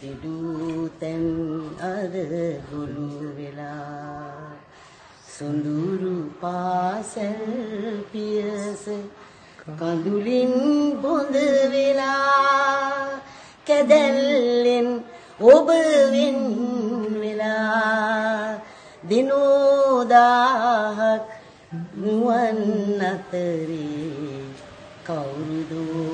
දිඩූතැන් අද ගොළු වෙලා. සොඳුරු පාසැල් පියස කඳුලින් බොඳ වෙලා. කැදැල්ලෙන් ඔබ වෙන් වෙලා. දිනෝදාහක් නුවන් අතරේ කවුරුදෝ